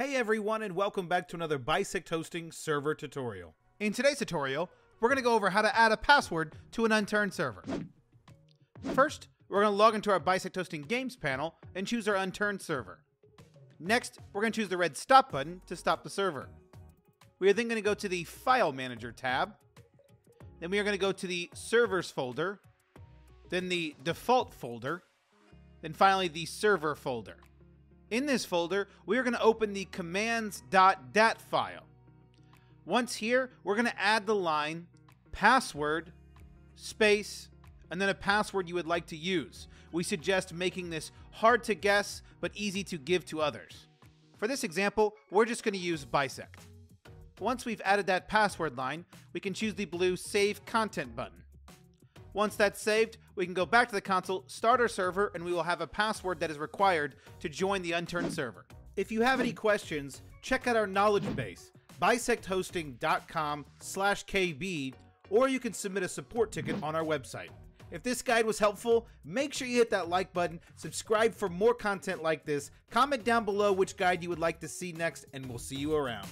Hey everyone and welcome back to another Bisect Hosting server tutorial. In today's tutorial, we're going to go over how to add a password to an unturned server. First, we're going to log into our Bisect Hosting Games panel and choose our unturned server. Next, we're going to choose the red stop button to stop the server. We are then going to go to the File Manager tab. Then we are going to go to the Servers folder, then the Default folder, then finally the Server folder. In this folder, we are going to open the commands.dat file. Once here, we're going to add the line password, space, and then a password you would like to use. We suggest making this hard to guess, but easy to give to others. For this example, we're just going to use bisect. Once we've added that password line, we can choose the blue Save Content button. Once that's saved, we can go back to the console, start our server, and we will have a password that is required to join the unturned server. If you have any questions, check out our knowledge base, bisecthosting.com slash kb, or you can submit a support ticket on our website. If this guide was helpful, make sure you hit that like button, subscribe for more content like this, comment down below which guide you would like to see next, and we'll see you around.